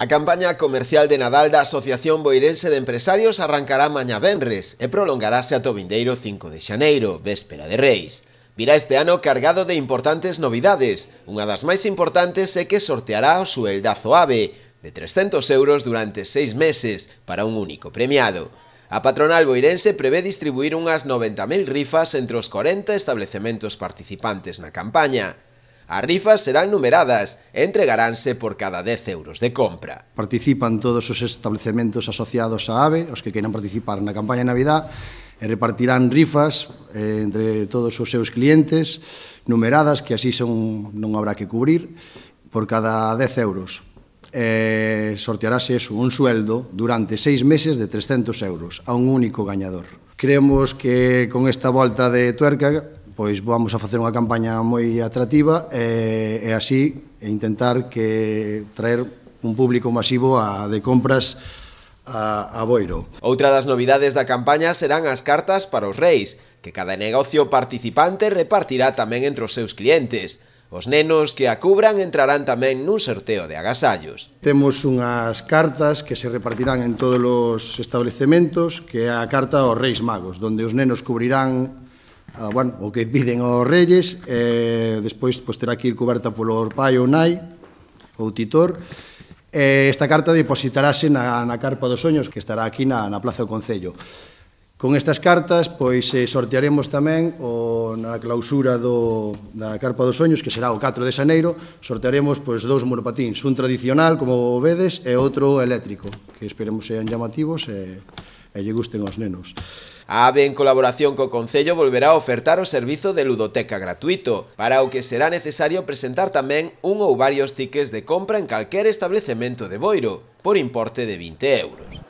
A campaña comercial de Nadal da Asociación Boirense de Empresarios arrancará mañá venres e prolongarase ata o vindeiro 5 de xaneiro, véspera de Reis. Virá este ano cargado de importantes novidades. Unha das máis importantes é que sorteará o sueldazo AVE, de 300 euros durante seis meses, para un único premiado. A patronal boirense prevé distribuir unhas 90.000 rifas entre os 40 establecementos participantes na campaña. As rifas serán numeradas e entregaránse por cada 10 euros de compra. Participan todos os establecementos asociados á AVE, os que queiran participar na campaña de Navidad, e repartirán rifas eh, entre todos os seus clientes, numeradas, que así son, non habrá que cubrir, por cada 10 euros. Eh, sortearase eso, un sueldo durante seis meses de 300 euros a un único gañador. Creemos que con esta volta de tuerca pois vamos a facer unha campaña moi atractiva e, e así e intentar que traer un público masivo a, de compras a, a Boiro. Outra das novidades da campaña serán as cartas para os reis, que cada negocio participante repartirá tamén entre os seus clientes. Os nenos que a cubran entrarán tamén nun sorteo de agasallos. Temos unhas cartas que se repartirán en todos os establecementos, que é a carta aos Reis Magos, donde os nenos cubrirán ah, bueno, o que piden os reyes, eh, despois pois, terá que ir coberta polo pai ou nai, ou titor, eh, esta carta depositarase na, na Carpa dos Soños, que estará aquí na, na Plaza do Concello. Con estas cartas, pois eh, sortearemos tamén o, na clausura do, da Carpa dos Soños, que será o 4 de Xaneiro, sortearemos pois, dous monopatíns, un tradicional, como vedes, e outro eléctrico, que esperemos sean llamativos e, e lle gusten aos nenos. A AVE en colaboración co Concello volverá ofertar o servizo de ludoteca gratuito, para o que será necesario presentar tamén un ou varios tickets de compra en calquer establecemento de Boiro, por importe de 20 euros.